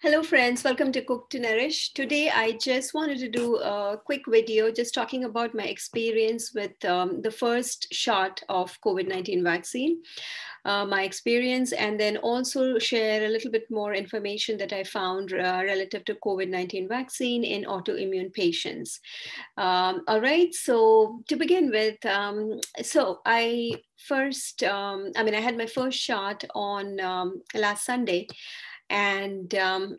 Hello friends, welcome to Cook to Nourish. Today I just wanted to do a quick video just talking about my experience with um, the first shot of COVID-19 vaccine, uh, my experience, and then also share a little bit more information that I found uh, relative to COVID-19 vaccine in autoimmune patients. Um, all right, so to begin with, um, so I first, um, I mean, I had my first shot on um, last Sunday and um,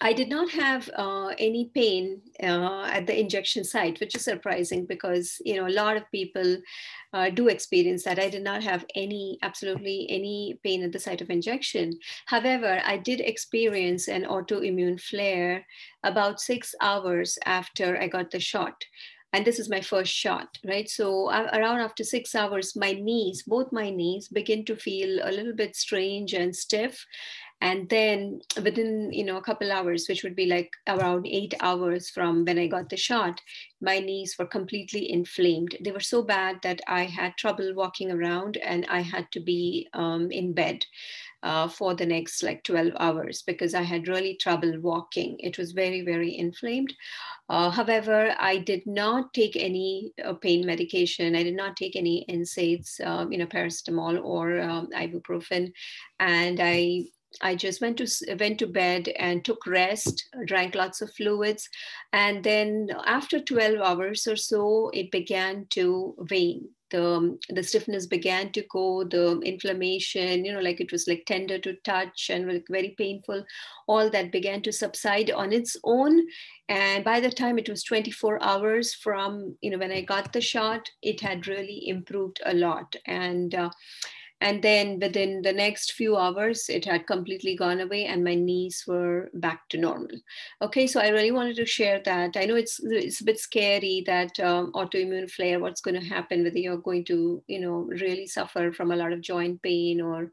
I did not have uh, any pain uh, at the injection site, which is surprising because you know a lot of people uh, do experience that. I did not have any, absolutely any pain at the site of injection. However, I did experience an autoimmune flare about six hours after I got the shot and this is my first shot right so around after six hours my knees both my knees begin to feel a little bit strange and stiff and then within you know a couple hours which would be like around eight hours from when i got the shot my knees were completely inflamed. They were so bad that i had trouble walking around and i had to be um, in bed uh, for the next like 12 hours because i had really trouble walking. It was very very inflamed. Uh, however, I did not take any uh, pain medication. I did not take any NSAIDs, um, you know, paracetamol or um, ibuprofen, and I I just went to went to bed and took rest, drank lots of fluids, and then after 12 hours or so, it began to wane. The, the stiffness began to go, the inflammation, you know, like it was like tender to touch and very painful. All that began to subside on its own. And by the time it was 24 hours from, you know, when I got the shot, it had really improved a lot. And uh, and then within the next few hours it had completely gone away and my knees were back to normal okay so i really wanted to share that i know it's it's a bit scary that um, autoimmune flare what's going to happen whether you're going to you know really suffer from a lot of joint pain or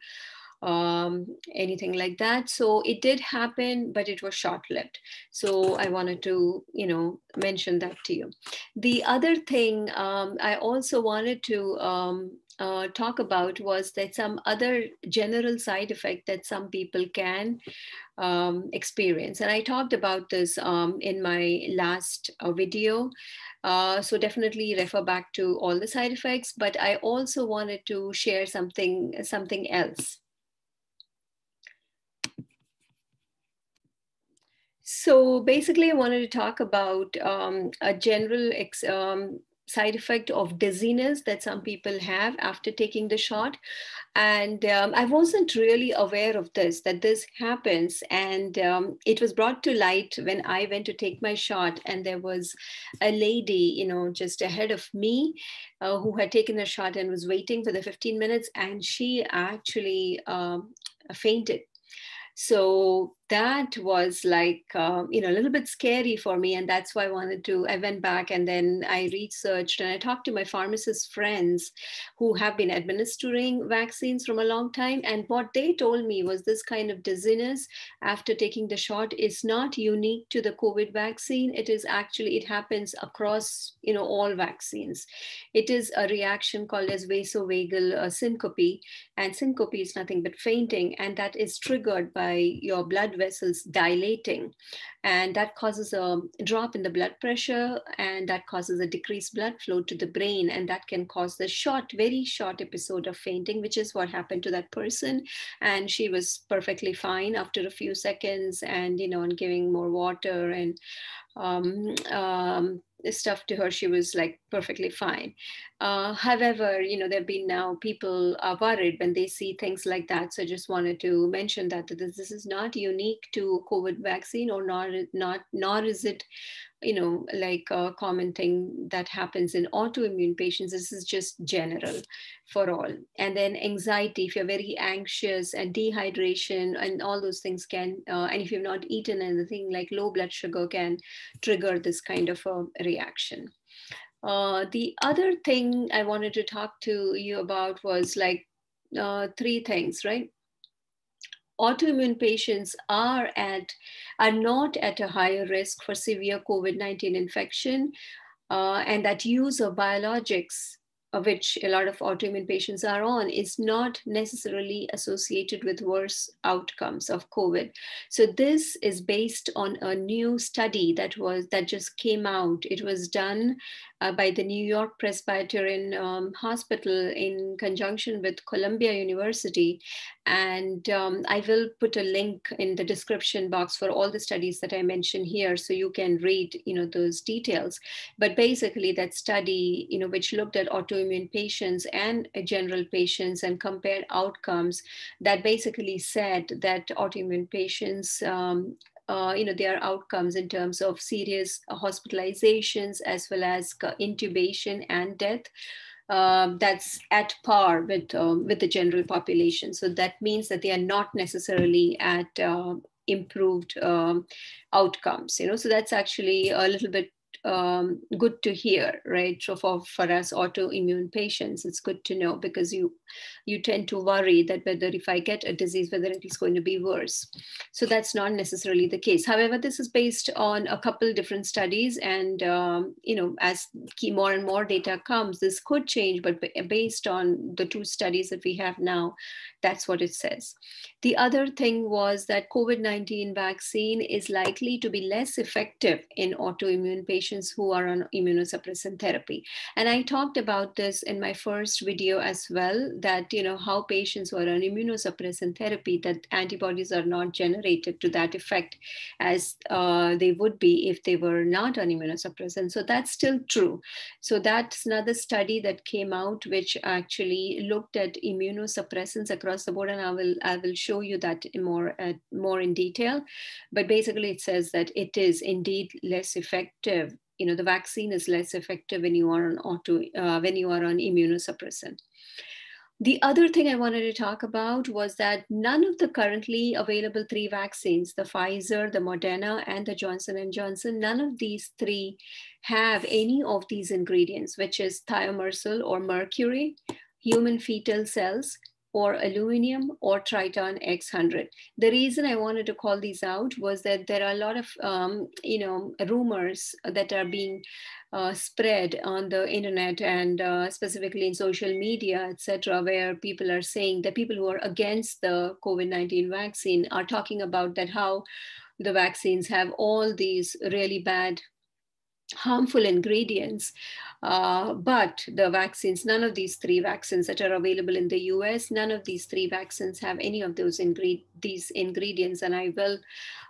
um, anything like that. So it did happen, but it was short lived. So I wanted to, you know, mention that to you. The other thing um, I also wanted to um, uh, talk about was that some other general side effect that some people can um, experience. And I talked about this um, in my last uh, video. Uh, so definitely refer back to all the side effects, but I also wanted to share something, something else. So basically, I wanted to talk about um, a general um, side effect of dizziness that some people have after taking the shot. And um, I wasn't really aware of this, that this happens. And um, it was brought to light when I went to take my shot, and there was a lady, you know, just ahead of me uh, who had taken a shot and was waiting for the 15 minutes, and she actually um, fainted so that was like uh, you know a little bit scary for me and that's why i wanted to i went back and then i researched and i talked to my pharmacist friends who have been administering vaccines from a long time and what they told me was this kind of dizziness after taking the shot is not unique to the covid vaccine. It is actually it happens across you know all vaccines. It is a reaction called as vasovagal uh, syncope and syncope is nothing but fainting and that is triggered by your blood vessels dilating. And that causes a drop in the blood pressure and that causes a decreased blood flow to the brain. And that can cause the short, very short episode of fainting, which is what happened to that person. And she was perfectly fine after a few seconds and, you know, and giving more water and um, um, stuff to her, she was like perfectly fine. Uh, however, you know, there have been now people are worried when they see things like that. So I just wanted to mention that, that this, this is not unique to COVID vaccine or not, not, nor is it you know, like a common thing that happens in autoimmune patients. This is just general for all. And then anxiety, if you're very anxious and dehydration and all those things can, uh, and if you've not eaten anything like low blood sugar can trigger this kind of a reaction. Uh, the other thing I wanted to talk to you about was like uh, three things, right? Autoimmune patients are at are not at a higher risk for severe COVID-19 infection, uh, and that use of biologics of which a lot of autoimmune patients are on, is not necessarily associated with worse outcomes of COVID. So this is based on a new study that was that just came out. It was done uh, by the New York Presbyterian um, Hospital in conjunction with Columbia University. And um, I will put a link in the description box for all the studies that I mentioned here, so you can read, you know, those details. But basically, that study, you know, which looked at autoimmune patients and general patients and compared outcomes, that basically said that autoimmune patients um, uh, you know, their outcomes in terms of serious hospitalizations as well as intubation and death. Um, that's at par with um, with the general population. So that means that they are not necessarily at uh, improved um, outcomes. You know, so that's actually a little bit um, good to hear, right? So for, for us autoimmune patients, it's good to know because you you tend to worry that whether if I get a disease, whether it is going to be worse. So that's not necessarily the case. However, this is based on a couple different studies, and um, you know, as more and more data comes, this could change. But based on the two studies that we have now, that's what it says. The other thing was that COVID 19 vaccine is likely to be less effective in autoimmune patients who are on immunosuppressant therapy. And I talked about this in my first video as well that, you know, how patients who are on immunosuppressant therapy, that antibodies are not generated to that effect as uh, they would be if they were not on immunosuppressant. So that's still true. So that's another study that came out, which actually looked at immunosuppressants across the board. And I will, I will show you that more uh, more in detail. But basically, it says that it is indeed less effective. You know, the vaccine is less effective when you are on auto uh, when you are on immunosuppressant. The other thing I wanted to talk about was that none of the currently available three vaccines, the Pfizer, the Moderna, and the Johnson and Johnson, none of these three have any of these ingredients, which is thiomersal or mercury, human fetal cells, or aluminum or Triton X100. The reason I wanted to call these out was that there are a lot of, um, you know, rumors that are being uh, spread on the internet and uh, specifically in social media, etc., where people are saying that people who are against the COVID-19 vaccine are talking about that how the vaccines have all these really bad harmful ingredients. Uh, but the vaccines, none of these three vaccines that are available in the US, none of these three vaccines have any of those ingre- these ingredients. And I will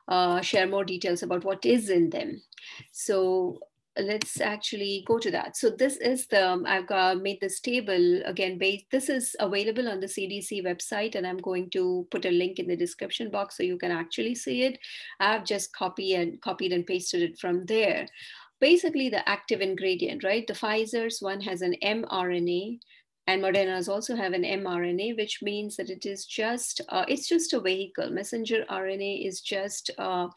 uh, share more details about what is in them. So let's actually go to that. So this is the, um, I've got, made this table again, based, this is available on the CDC website and I'm going to put a link in the description box so you can actually see it. I've just copied and copied and pasted it from there basically the active ingredient, right? The Pfizer's one has an mRNA and Moderna's also have an mRNA, which means that it is just, uh, it's just a vehicle. Messenger RNA is just uh,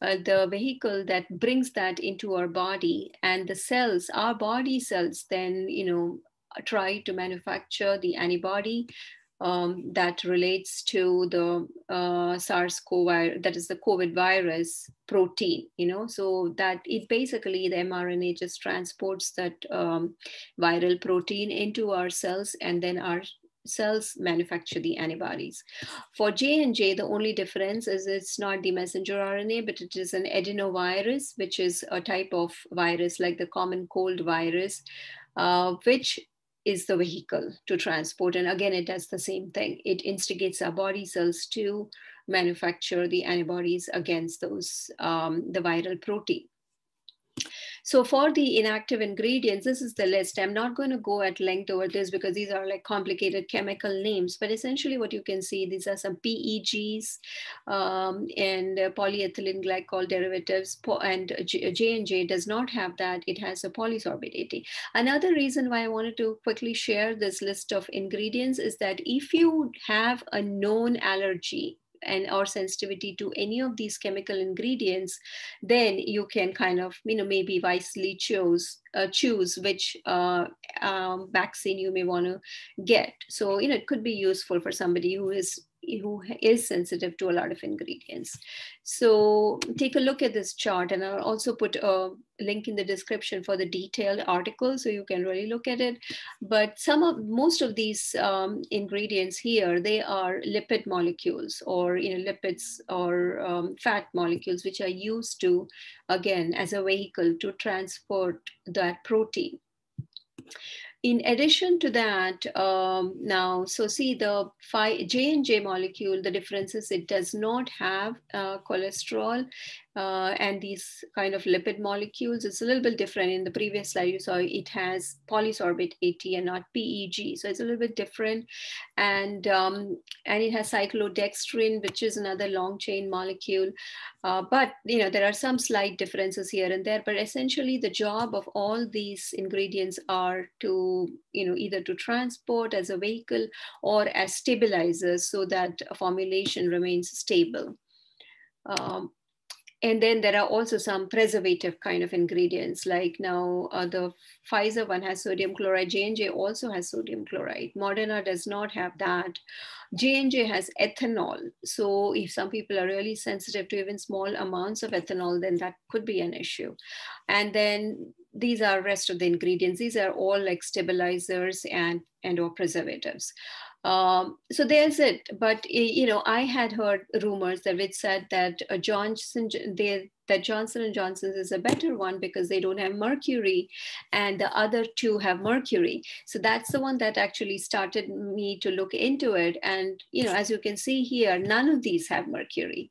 uh, the vehicle that brings that into our body and the cells, our body cells then, you know, try to manufacture the antibody um, that relates to the uh, SARS-CoV, that is the COVID virus protein, you know, so that it basically, the mRNA just transports that um, viral protein into our cells and then our cells manufacture the antibodies. For J&J, the only difference is it's not the messenger RNA, but it is an adenovirus, which is a type of virus like the common cold virus, uh, which is the vehicle to transport. And again, it does the same thing. It instigates our body cells to manufacture the antibodies against those, um, the viral protein. So for the inactive ingredients, this is the list. I'm not going to go at length over this because these are like complicated chemical names, but essentially what you can see, these are some PEGs um, and uh, polyethylene glycol derivatives and J&J does not have that. It has a polysorbate Another reason why I wanted to quickly share this list of ingredients is that if you have a known allergy, and or sensitivity to any of these chemical ingredients, then you can kind of, you know, maybe wisely choose uh, choose which uh, um, vaccine you may want to get. So, you know, it could be useful for somebody who is who is sensitive to a lot of ingredients. So take a look at this chart and I'll also put a link in the description for the detailed article so you can really look at it. But some of, most of these um, ingredients here, they are lipid molecules or you know, lipids or um, fat molecules, which are used to, again, as a vehicle to transport that protein in addition to that, um, now, so see the J&J molecule, the difference is it does not have uh, cholesterol uh, and these kind of lipid molecules. It's a little bit different. In the previous slide, you saw it has polysorbate 80 and not PEG. So it's a little bit different. And, um, and it has cyclodextrin, which is another long chain molecule. Uh, but, you know, there are some slight differences here and there, but essentially the job of all these ingredients are to, you know, either to transport as a vehicle or as stabilizers so that a formulation remains stable. Um, and then there are also some preservative kind of ingredients like now uh, the pfizer one has sodium chloride j&j also has sodium chloride. Moderna does not have that. J&j has ethanol. So if some people are really sensitive to even small amounts of ethanol then that could be an issue. And then these are rest of the ingredients. These are all like stabilizers and and or preservatives um, so there's it. But you know, I had heard rumors that which said that uh, Johnson they that Johnson and Johnson's is a better one because they don't have mercury, and the other two have mercury. So that's the one that actually started me to look into it. And you know, as you can see here, none of these have mercury.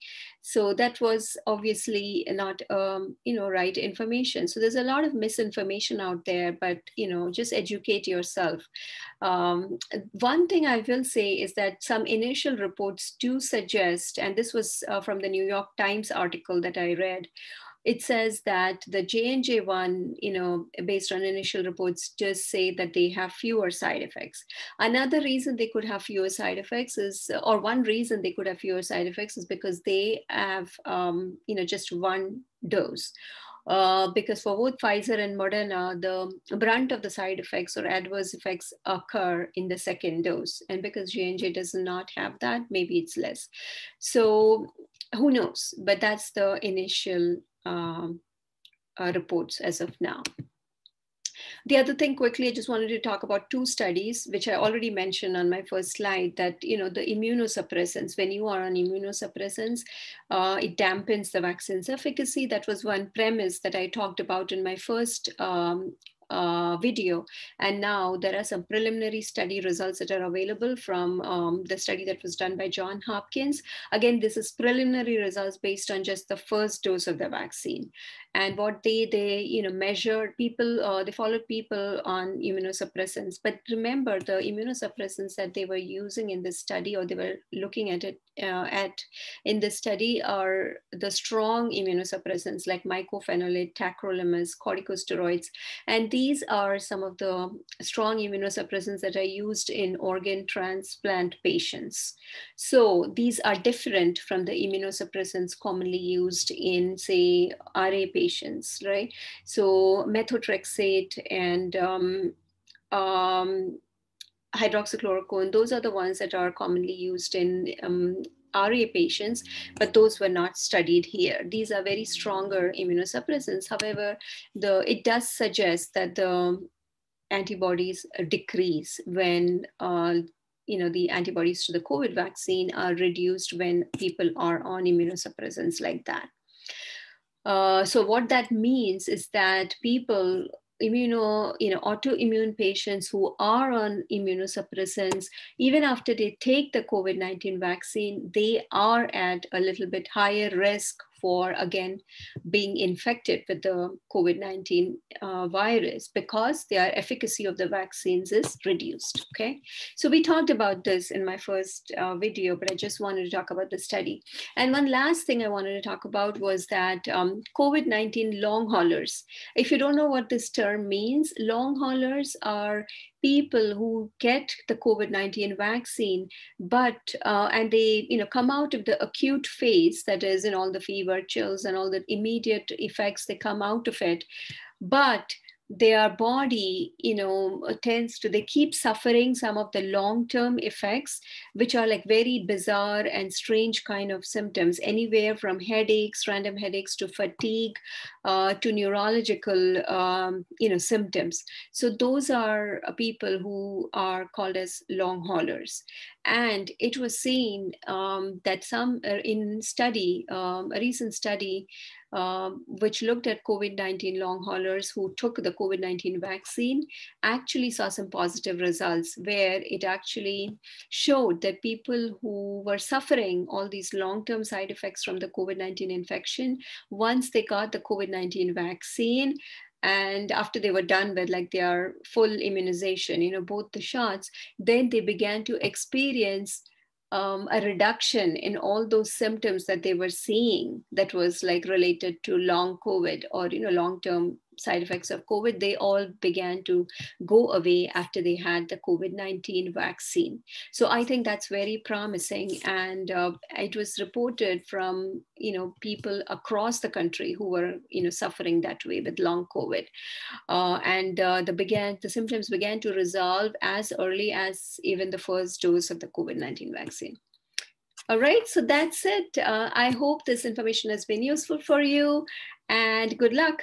So that was obviously not um, you know right information. So there's a lot of misinformation out there, but you know, just educate yourself. Um, one thing I will say is that some initial reports do suggest, and this was uh, from the New York Times article that I read, it says that the J&J one, you know, based on initial reports, just say that they have fewer side effects. Another reason they could have fewer side effects is, or one reason they could have fewer side effects is because they have, um, you know, just one dose. Uh, because for both Pfizer and Moderna, the brunt of the side effects or adverse effects occur in the second dose. And because J&J does not have that, maybe it's less. So who knows? But that's the initial um, uh, reports as of now. The other thing quickly, I just wanted to talk about two studies, which I already mentioned on my first slide, that, you know, the immunosuppressants, when you are on immunosuppressants, uh, it dampens the vaccine's efficacy. That was one premise that I talked about in my first um, uh, video. And now there are some preliminary study results that are available from um, the study that was done by John Hopkins. Again, this is preliminary results based on just the first dose of the vaccine and what they they you know measured people uh, they followed people on immunosuppressants. But remember the immunosuppressants that they were using in this study or they were looking at it uh, at in the study are the strong immunosuppressants like mycophenolate tacrolimus corticosteroids. And these are some of the strong immunosuppressants that are used in organ transplant patients. So these are different from the immunosuppressants commonly used in say ra patients, right? So methotrexate and um, um, hydroxychloroquine, those are the ones that are commonly used in um, RA patients, but those were not studied here. These are very stronger immunosuppressants. However, the, it does suggest that the antibodies decrease when uh, you know the antibodies to the COVID vaccine are reduced when people are on immunosuppressants like that. Uh, so what that means is that people immuno you know autoimmune patients who are on immunosuppressants even after they take the covid-19 vaccine they are at a little bit higher risk for again being infected with the COVID 19 uh, virus because their efficacy of the vaccines is reduced. Okay, so we talked about this in my first uh, video, but I just wanted to talk about the study. And one last thing I wanted to talk about was that um, COVID 19 long haulers. If you don't know what this term means, long haulers are people who get the COVID-19 vaccine, but, uh, and they, you know, come out of the acute phase, that is in all the fever, chills and all the immediate effects, they come out of it. But their body you know tends to they keep suffering some of the long term effects which are like very bizarre and strange kind of symptoms anywhere from headaches random headaches to fatigue uh, to neurological um, you know symptoms. So those are uh, people who are called as long haulers. And it was seen um, that some uh, in study um, a recent study um, which looked at COVID 19 long haulers who took the COVID 19 vaccine, actually saw some positive results where it actually showed that people who were suffering all these long term side effects from the COVID 19 infection, once they got the COVID 19 vaccine, and after they were done with like their full immunization you know both the shots then they began to experience um, a reduction in all those symptoms that they were seeing that was like related to long covid or you know long term side effects of COVID, they all began to go away after they had the COVID 19 vaccine. So I think that's very promising. And uh, it was reported from, you know, people across the country who were, you know, suffering that way with long COVID. Uh, and uh, the began, the symptoms began to resolve as early as even the first dose of the COVID 19 vaccine. All right, so that's it. Uh, I hope this information has been useful for you and good luck.